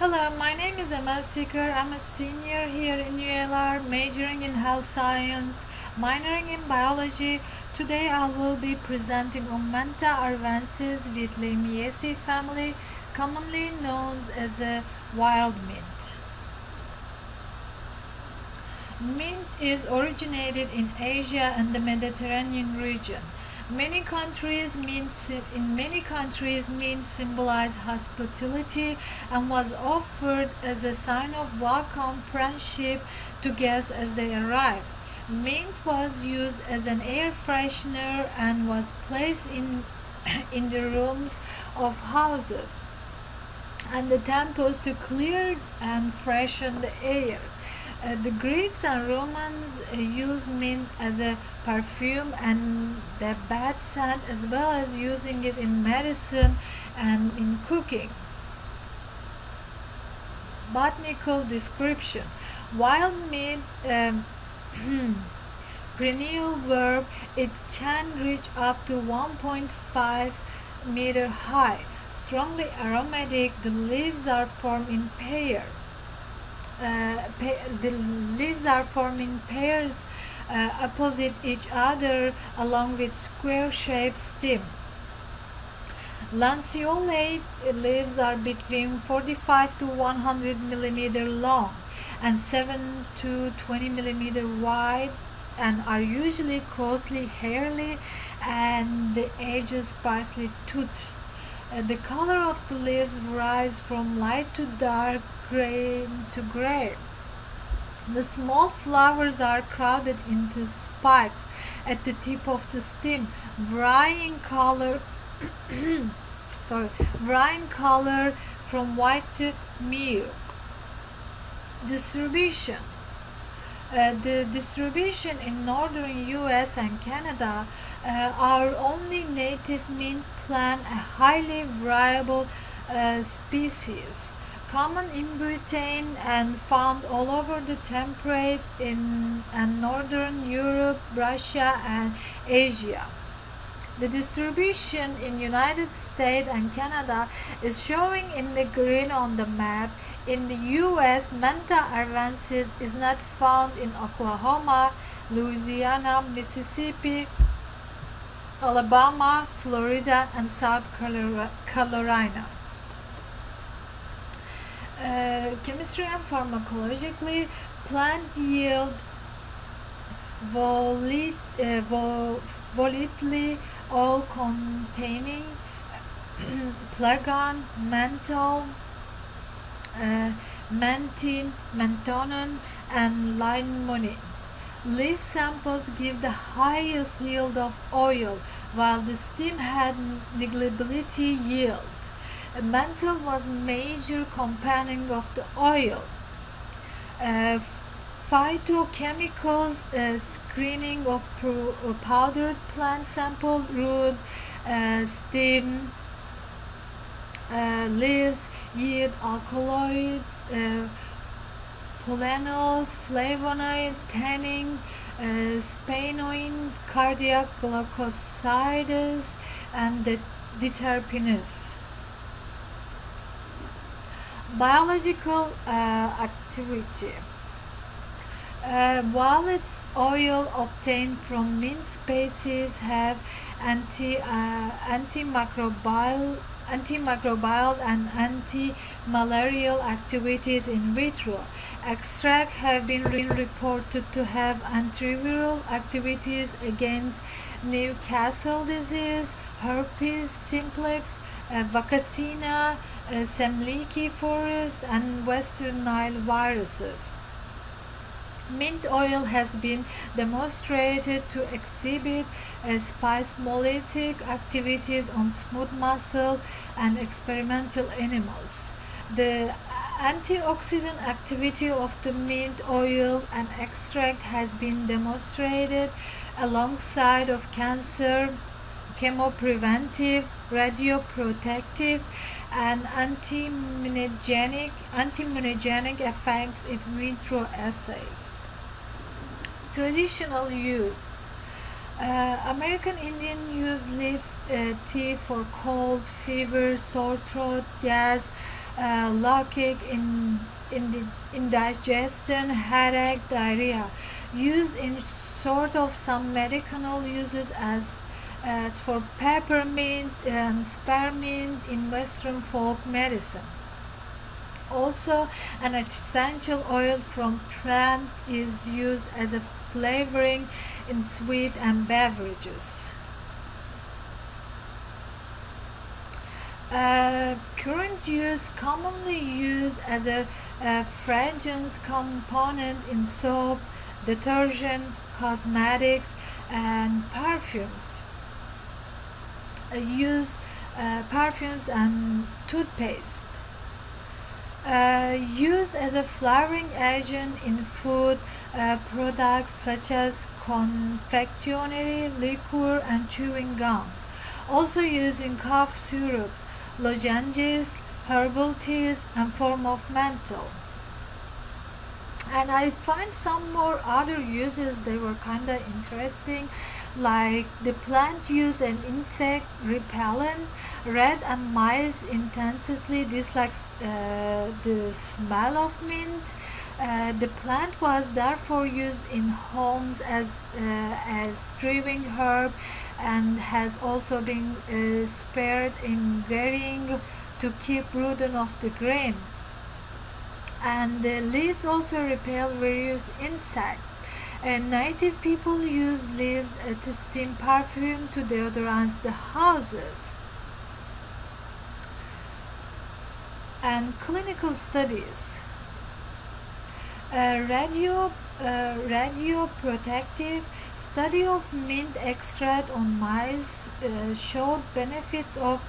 Hello, my name is Emel Seeker. I'm a senior here in ULR, majoring in health science, minoring in biology. Today I will be presenting Mentha arvensis with Lamiaceae family, commonly known as a wild mint. Mint is originated in Asia and the Mediterranean region. Many countries mint in many countries mint symbolize hospitality and was offered as a sign of welcome friendship to guests as they arrived. Mint was used as an air freshener and was placed in in the rooms of houses and the temples to clear and freshen the air. Uh, the Greeks and Romans uh, used mint as a perfume and the bad scent as well as using it in medicine and in cooking. Botanical description. Wild mint um, perennial herb it can reach up to 1.5 meter high. Strongly aromatic the leaves are formed in pair uh, the leaves are forming pairs uh, opposite each other along with square-shaped stem. Lanceolate leaves are between 45 to 100 millimeter long and 7 to 20 millimeter wide and are usually closely hairy and the edges sparsely toothed. Uh, the color of the leaves varies from light to dark gray to gray. The small flowers are crowded into spikes at the tip of the stem, varying color sorry, varying color from white to mauve. Distribution uh, the distribution in northern US and Canada uh, are only native mint plant a highly variable uh, species common in Britain and found all over the temperate in and northern Europe, Russia and Asia. The distribution in United States and Canada is showing in the green on the map. In the US, Mentha arvensis is not found in Oklahoma, Louisiana, Mississippi, Alabama, Florida, and South Carolina. Uh, chemistry and pharmacologically, plant yield volit, uh, vol volatilely all containing pulegone, menthol, uh, mentine, menthonine, and limonene. Leaf samples give the highest yield of oil, while the stem had negligibility yield. Menthol was major component of the oil. Uh, phytochemicals uh, screening of uh, powdered plant sample root uh, stem uh, leaves yield alkaloids uh, pollenols flavonoid tannin uh, sphenoid cardiac glucosides and the diterpenes. Biological activity. Uh, while its oil obtained from mint species have anti uh, antimicrobial antimicrobial and anti-malarial activities in vitro. Extracts have been reported to have antiviral activities against Newcastle disease, herpes simplex, uh, Vaccinia, uh, semliki forest, and Western Nile viruses. Mint oil has been demonstrated to exhibit uh, spasmolytic activities on smooth muscle and experimental animals. The antioxidant activity of the mint oil and extract has been demonstrated alongside of cancer, chemopreventive, radioprotective, and anti-immunogenic, anti-immunogenic effects in vitro assays. Traditional use uh, American Indian use leaf uh, tea for cold, fever, sore throat, gas, uh, in, in indigestion, headache, diarrhea. Used in sort of some medicinal uses as uh, for peppermint and spearmint in Western folk medicine. Also, an essential oil from plant is used as a flavoring in sweet and beverages. Uh, current use commonly used as a, a fragrance component in soap, detergent, cosmetics, and perfumes. Uh, use uh, perfumes and toothpaste. Uh, used as a flavoring agent in food uh, products such as confectionery, liquor, and chewing gums. Also used in cough syrups, lozenges, herbal teas, and form of menthol. And I find some more other uses they were kinda interesting like the plant use an insect repellent rat and mice intensely dislike uh, the smell of mint. Uh, the plant was therefore used in homes as uh, as driving herb and has also been uh, spared in varying to keep rodent of the grain. And the leaves also repel various insects and native people use leaves to steam perfume to deodorize the houses. And clinical studies. A radio, uh, radio protective study of mint extract on mice uh, showed benefits of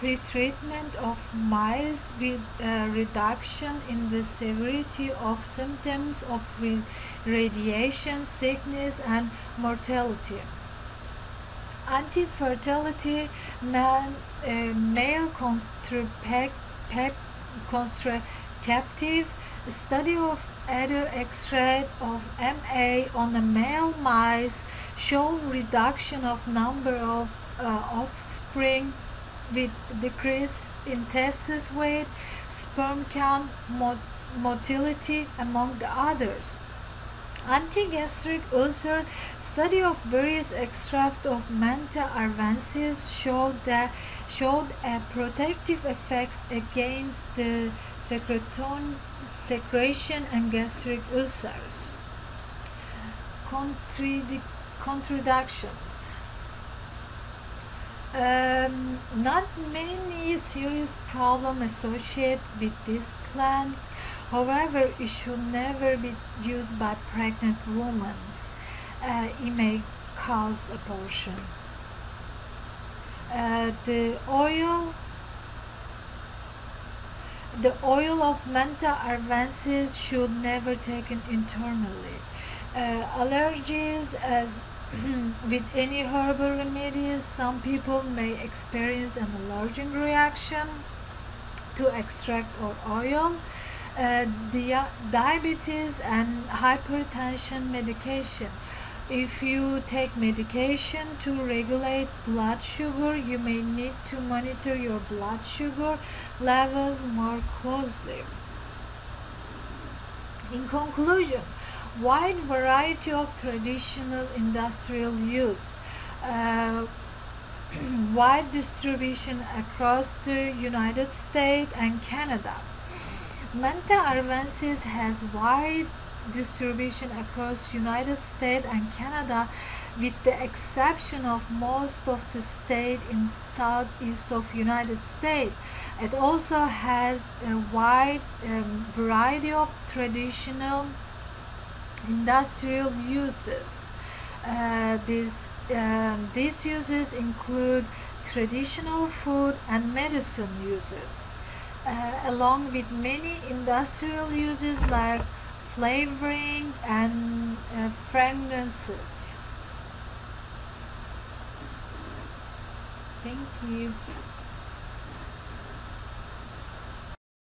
pretreatment of mice with reduction in the severity of symptoms of radiation sickness and mortality. Anti-fertility man, uh, male constructive study of ether extract of MA on the male mice showed reduction of number of uh, offspring with decrease in testis weight, sperm count, motility, among the others. Anti-gastric ulcer study of various extracts of Mentha arvensis showed that showed a protective effects against the secretion, secretion and gastric ulcers. Contradictions um, not many serious problems associated with these plants. However, it should never be used by pregnant women. Uh, it may cause abortion. Uh, the oil the oil of Mentha arvensis should never taken internally. Uh, allergies as with any herbal remedies, some people may experience an allergic reaction to extract or oil. Uh, diabetes and hypertension medication. If you take medication to regulate blood sugar, you may need to monitor your blood sugar levels more closely. In conclusion, wide variety of traditional industrial use, uh, wide distribution across the United States and Canada. Mentha arvensis has wide distribution across United States and Canada with the exception of most of the state in southeast of United States. It also has a wide um, variety of traditional industrial uses. Uh, these, um, these uses include traditional food and medicine uses, uh, along with many industrial uses like flavoring and uh, fragrances. Thank you.